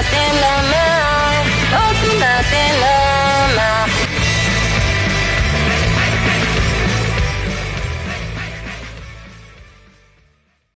nothing on mine. Nothing on.